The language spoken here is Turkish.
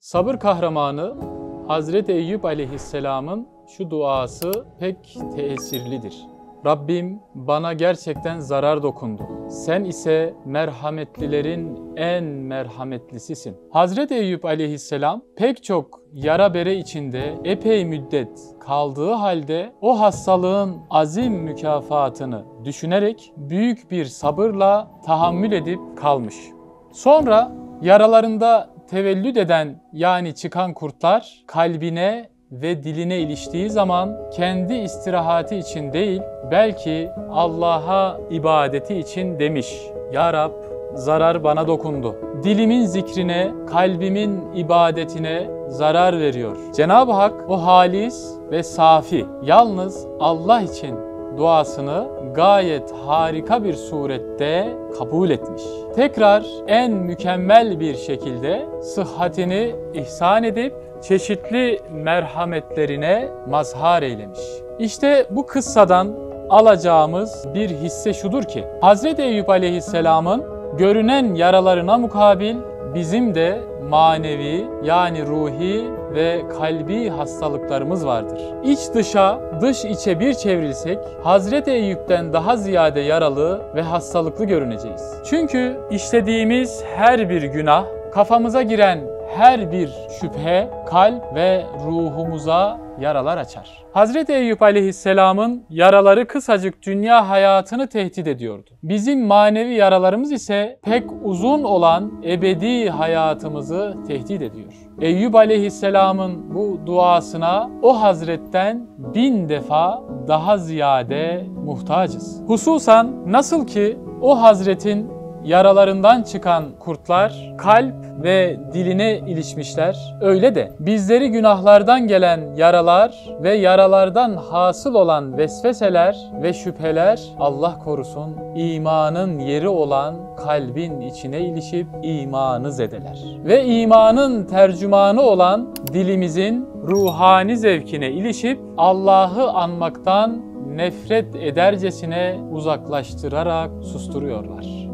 Sabır kahramanı Hazreti Eyüp aleyhisselamın şu duası pek tesirlidir. Rabbim bana gerçekten zarar dokundu. Sen ise merhametlilerin en merhametlisisin. Hazreti Eyüp aleyhisselam pek çok yara bere içinde epey müddet kaldığı halde o hastalığın azim mükafatını düşünerek büyük bir sabırla tahammül edip kalmış. Sonra yaralarında tevellüd eden yani çıkan kurtlar kalbine ve diline iliştiği zaman kendi istirahati için değil belki Allah'a ibadeti için demiş. Ya Rab zarar bana dokundu. Dilimin zikrine, kalbimin ibadetine zarar veriyor. Cenab-ı Hak o halis ve safi, yalnız Allah için duasını gayet harika bir surette kabul etmiş. Tekrar en mükemmel bir şekilde sıhhatini ihsan edip çeşitli merhametlerine mazhar eylemiş. İşte bu kıssadan alacağımız bir hisse şudur ki Hazreti Eyüp Aleyhisselam'ın görünen yaralarına mukabil bizim de manevi yani ruhi ve kalbi hastalıklarımız vardır. İç dışa, dış içe bir çevrilsek Hazreti Eyüp'ten daha ziyade yaralı ve hastalıklı görüneceğiz. Çünkü işlediğimiz her bir günah, kafamıza giren her bir şüphe kalp ve ruhumuza yaralar açar. Hazreti Eyüp Aleyhisselam'ın yaraları kısacık dünya hayatını tehdit ediyordu. Bizim manevi yaralarımız ise pek uzun olan ebedi hayatımızı tehdit ediyor. Eyüp Aleyhisselam'ın bu duasına o Hazretten bin defa daha ziyade muhtacız. Hususan nasıl ki o Hazretin yaralarından çıkan kurtlar kalp ve diline ilişmişler. Öyle de bizleri günahlardan gelen yaralar ve yaralardan hasıl olan vesveseler ve şüpheler Allah korusun imanın yeri olan kalbin içine ilişip imanı zedeler. Ve imanın tercümanı olan dilimizin ruhani zevkine ilişip Allah'ı anmaktan nefret edercesine uzaklaştırarak susturuyorlar.